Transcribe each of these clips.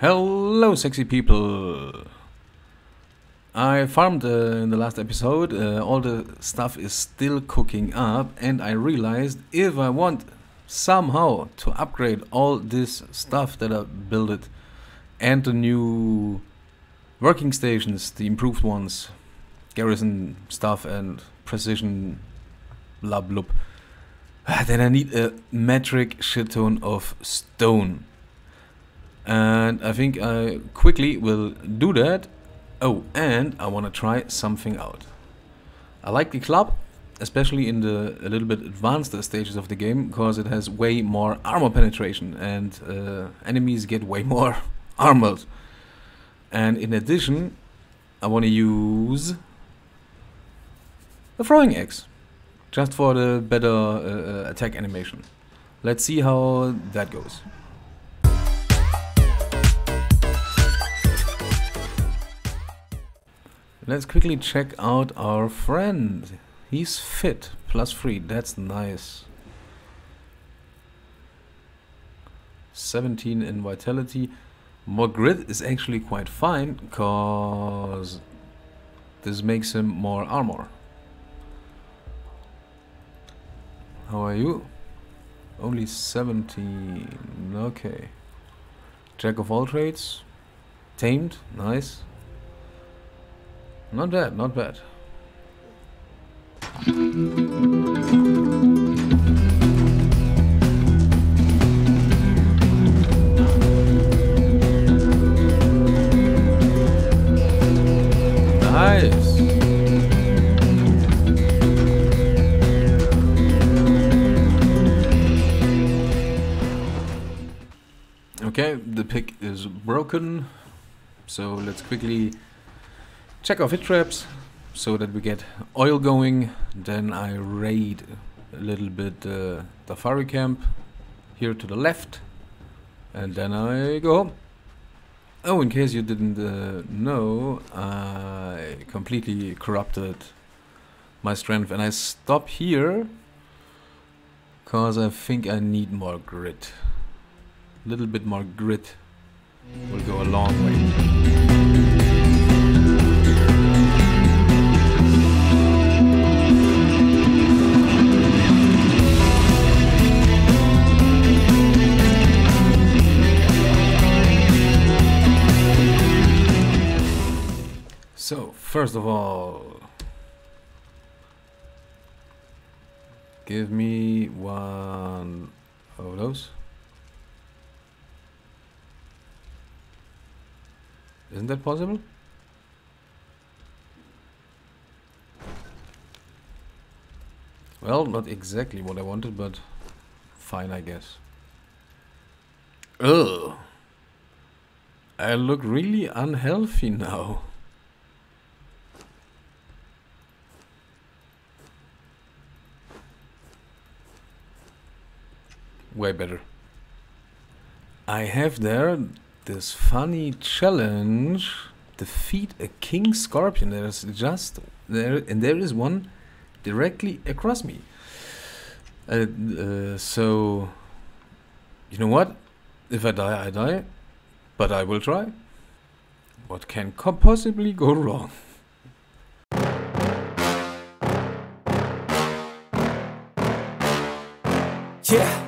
Hello, sexy people. I farmed uh, in the last episode. Uh, all the stuff is still cooking up, and I realized if I want somehow to upgrade all this stuff that I built and the new working stations, the improved ones, garrison stuff and precision blah blub, then I need a metric shit ton of stone. And I think I quickly will do that. Oh, and I want to try something out. I like the club, especially in the a little bit advanced stages of the game, because it has way more armor penetration and uh, enemies get way more armored. And in addition, I want to use the throwing axe, just for the better uh, uh, attack animation. Let's see how that goes. Let's quickly check out our friend. He's fit, plus three, that's nice. 17 in vitality. More grit is actually quite fine, because this makes him more armor. How are you? Only 17, okay. Jack of all trades. Tamed, nice. Not bad, not bad. Nice. Okay, the pick is broken. So let's quickly check our fit traps so that we get oil going. Then I raid a little bit uh, the Fari camp here to the left. And then I go home. Oh, in case you didn't uh, know, I completely corrupted my strength. And I stop here because I think I need more grit. A little bit more grit will go a long way. First of all, give me one of those. Isn't that possible? Well, not exactly what I wanted, but fine, I guess. Ugh. I look really unhealthy now. Way better. I have there this funny challenge. Defeat a king scorpion. There's just there, and there is one directly across me. Uh, uh, so, you know what? If I die, I die. But I will try. What can co- possibly go wrong? Yeah.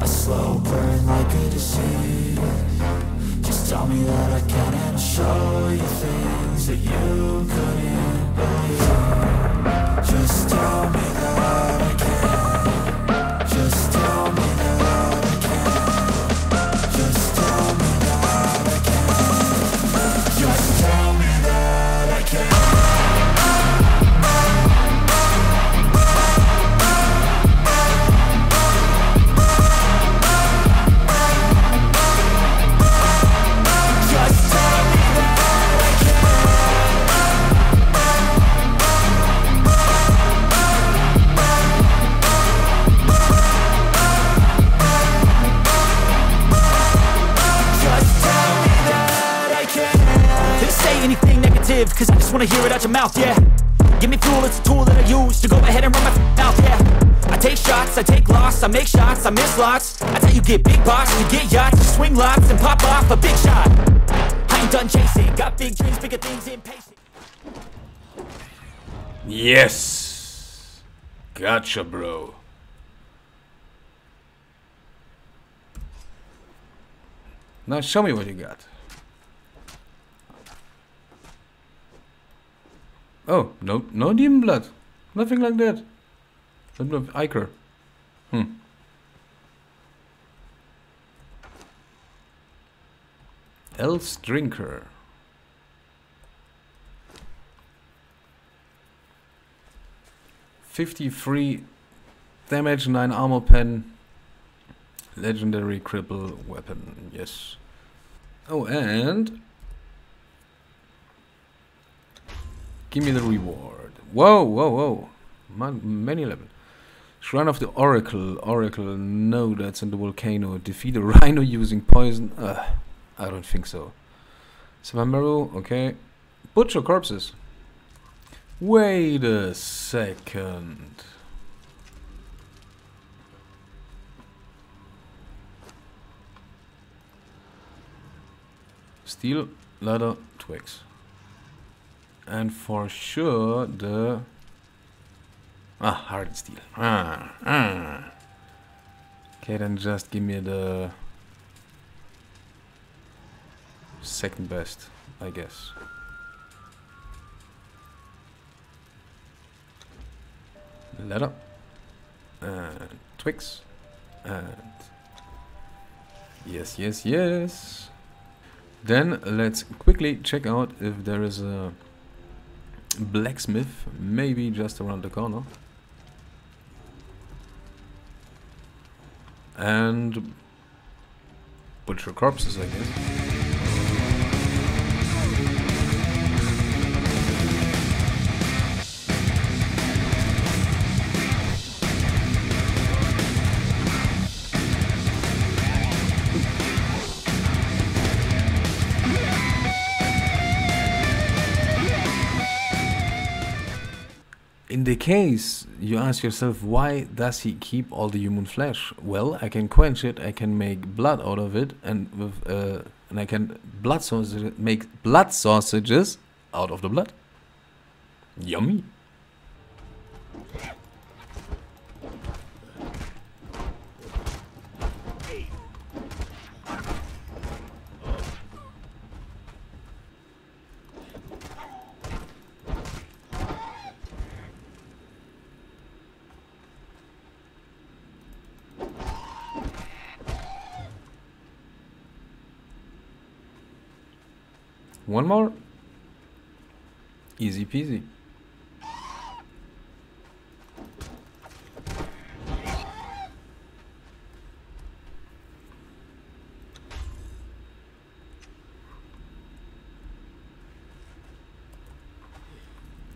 A slow burn like a disease. Just tell me that I can and I'll show you things that you couldn't just wanna hear it out your mouth, yeah Give me fuel, it's a tool that I use to go ahead and run my mouth, yeah I take shots, I take loss, I make shots, I miss lots That's how you get big boss, you get yachts, you swing lots and pop off a big shot I ain't done chasing, got big dreams, bigger things, impatient Yes! Gotcha, bro. Now show me what you got. Oh, no, no demon blood. Nothing like that. Blood of Iker. Hmm. Elf's Drinker. Fifty-three damage, nine armor pen, legendary cripple weapon. Yes. Oh, and give me the reward. Whoa, whoa, whoa! Man, many level. Shrine of the Oracle. Oracle. No, that's in the volcano. Defeat a rhino using poison. Ugh, I don't think so. Samamaru. Okay. Butcher corpses. Wait a second. Steel, ladder, twigs. And for sure the... Ah, hard steel. Ah, ah. Okay, then just give me the... Second best, I guess. Ladder. And twigs. And... Yes, yes, yes. Then let's quickly check out if there is a blacksmith, maybe just around the corner. And butcher corpses, I guess. The case you ask yourself why does he keep all the human flesh? Well i can quench it i can make blood out of it and with uh, and i can blood make blood sausages out of the blood. Yummy One more. Easy peasy.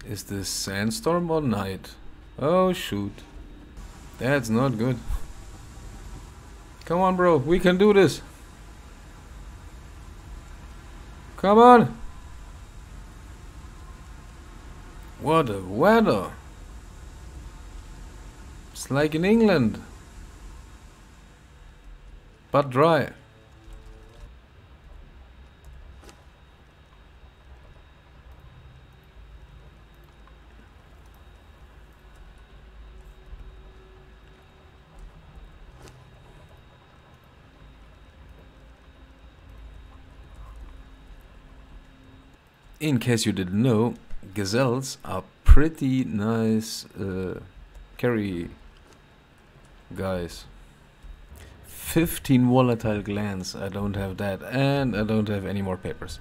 Is this sandstorm or night? Oh shoot. That's not good. Come on bro, we can do this. Come on. What a weather. It's like in England. But dry. In case you didn't know, gazelles are pretty nice uh, carry guys. 15 volatile glands, I don't have that, and I don't have any more papers.